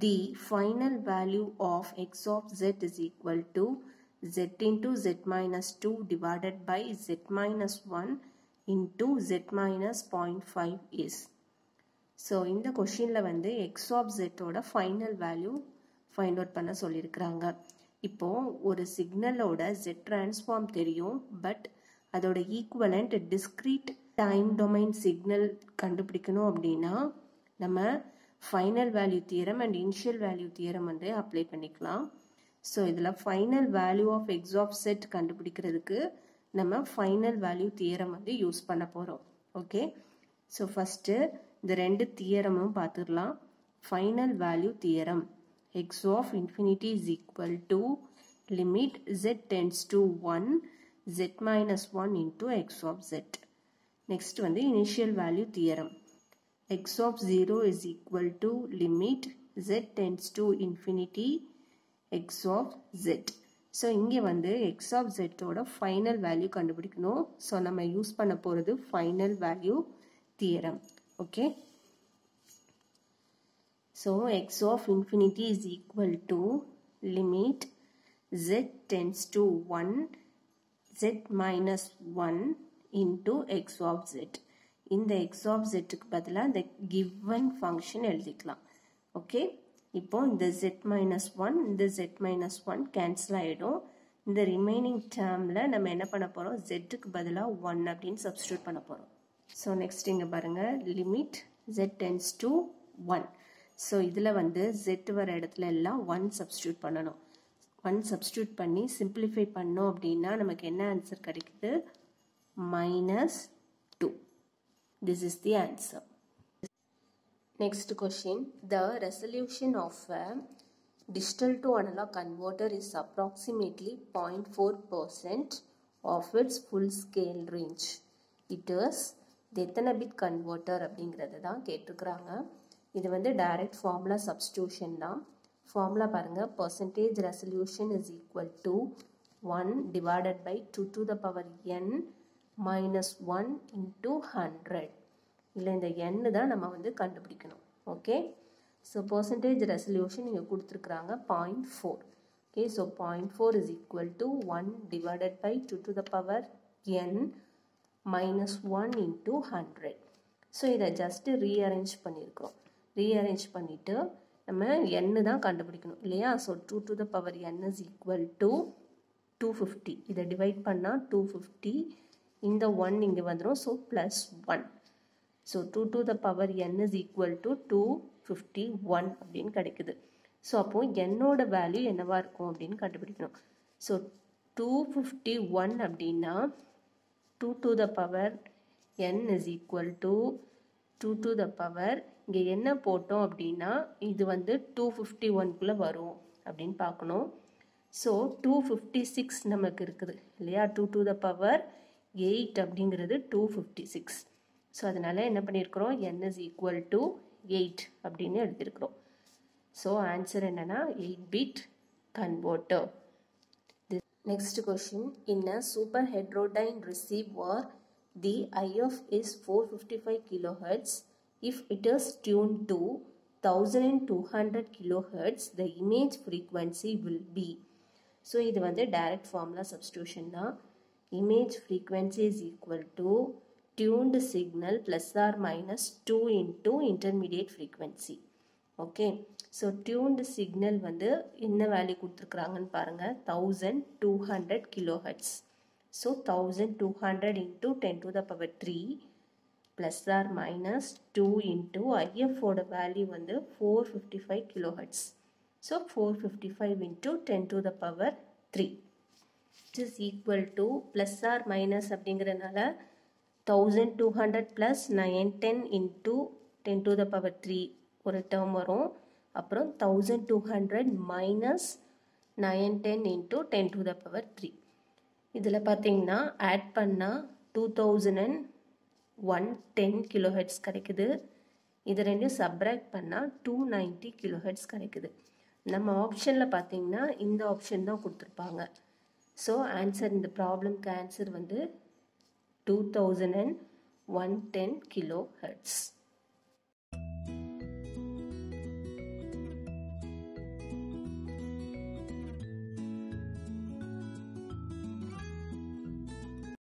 the final value of x of z is equal to z into z minus 2 divided by z minus 1 into z minus 0.5 is. So இந்த கொஷினில் வந்து x of ஜெட்டோட final value find out பண்ண சொல்லியிருக்கிறாங்க இப்போ ஒரு சிக்னலோட z transform தெரியும் பட் அதோட equivalent discrete time domain signal கண்டுபிடிக்கணும் அப்படின்னா நம்ம final value theorem and initial value theorem வந்து அப்ளை பண்ணிக்கலாம். ஸோ இதில் final value of x of z கண்டுபிடிக்கிறதுக்கு நம்ம ஃபைனல் வேல்யூ தியரம் வந்து யூஸ் பண்ண போகிறோம் ஓகே ஸோ ஃபஸ்ட்டு இந்த ரெண்டு தியரமும் பார்த்துடலாம் final value theorem x of infinity is equal to limit z tends to one z minus one into x of z next வந்து initial value theorem x of 0 is equal to limit z tends to infinity x of z. So இங்கே வந்து x of ஜெட்டோட final value கண்டுபிடிக்கணும். So நம்ம use பண்ண போகிறது final value theorem okay so x of infinity is equal to limit z tends to one z minus one into x of z இந்த x of ஜெட்டுக்கு பதிலாக இந்த given function எழுதிக்கலாம். Okay இப்போ இந்த ஜெட் மைனஸ் ஒன் இந்த z minus one cancel ஆகிடும் இந்த ரிமைனிங் டேர்மில் நம்ம என்ன பண்ண போகிறோம் ஜெட்டுக்கு பதிலாக ஒன் அப்படின்னு சப்ஸ்டியூட் பண்ண போகிறோம் ஸோ நெக்ஸ்ட் இங்கே பாருங்கள் limit z tends to one so இதில் வந்து ஜெட் வர இடத்துல எல்லாம் ஒன் சப்ஸ்டியூட் பண்ணணும். ஒன் சப்ஸ்டியூட் பண்ணி சிம்பிளிஃபை பண்ணோம் அப்படின்னா நமக்கு என்ன ஆன்சர் கிடைக்குது? Minus This is the answer. Next question. The resolution of a digital to analog converter is approximately 0.4% of its full scale range. It is எத்தனை பிட் கன்வெர்ட்டர் அப்படிங்கிறது தான் கேட்டிருக்கிறாங்க இது வந்து டைரக்ட் ஃபார்முலா சப்ஸ்டியூஷன் தான் ஃபார்முலா பாருங்கள் percentage resolution is equal to one divided by two to the power n minus one into hundred இல்லை இந்த எண்ணு தான் நம்ம வந்து கண்டுபிடிக்கணும். ஓகே ஸோ பர்சன்டேஜ் ரெசல்யூஷன் இங்கே கொடுத்துருக்குறாங்க point four okay so point four is equal to one divided by two to the power n minus one into hundred so இதை ஜஸ்ட்டு ரீஅரேஞ்ச் பண்ணியிருக்கிறோம் ரீஅரேஞ்ச் பண்ணிவிட்டு நம்ம எண்ணு தான் கண்டுபிடிக்கணும் இல்லையா? So two to the power n is equal to two fifty இதை divide பண்ணால் டூ ஃபிஃப்டி இந்த ஒன் இங்கே வந்துடும் so plus one so two to the power n is equal to two fifty one அப்படின்னு கிடைக்குது. ஸோ அப்போது என்னோட value என்னவாக இருக்கும் அப்படின்னு கண்டுபிடிக்கணும். ஸோ டூ ஃபிஃப்டி ஒன் அப்படின்னா two to the power n is equal to two to the power இங்கே என்ன போட்டோம் அப்படின்னா இது வந்து டூ ஃபிஃப்டி ஒன்குள்ளே வரும் அப்படின்னு பார்க்கணும். ஸோ டூ ஃபிஃப்டி சிக்ஸ் நமக்கு இருக்குது இல்லையா? Two to the power eight அப்படிங்கிறது டூ ஃபிஃப்டி சிக்ஸ் ஸோ அதனால் என்ன பண்ணியிருக்கிறோம்? N is equal to eight அப்படின்னு எழுதியிருக்கிறோம் ஸோ ஆன்சர் என்னென்னா eight bit converter next question in a super heterodyne receiver the IF is four fifty five kilo hertz if it is tune to thousand and two hundred kilo hertz the image frequency will be so இது வந்து direct formula substitution தான். Image frequency is equal to tuned signal plus or minus two into intermediate frequency okay so tuned signal வந்து என்ன value கொடுத்துருக்குறாங்கன்னு பாருங்கள் thousand two hundred kilo hertz so thousand two hundred into ten to the power three plus or minus two into ஐஎஃபோட value வந்து four fifty five kilo hertz so four fifty five into ten to the power three it is equal to plus or minus அப்படிங்கிறனால thousand two hundred plus nine ten into ten to the power three ஒரு term வரும். அப்புறம் thousand two hundred minus nine ten into ten to the power three இதில் பார்த்தீங்கன்னா add பண்ணால் two thousand and one ten kilohertz கிடைக்குது. இது ரெண்டும் subtract பண்ணால் டூ நைன்ட்டி கிலோஹெட்ஸ் கிடைக்குது. நம்ம ஆப்ஷனில் பார்த்தீங்கன்னா இந்த ஆப்ஷன் தான் கொடுத்துருப்பாங்க. ஸோ ஆன்சர் இந்த ப்ராப்ளம்க்கு ஆன்சர் வந்து டூ தௌசண்ட்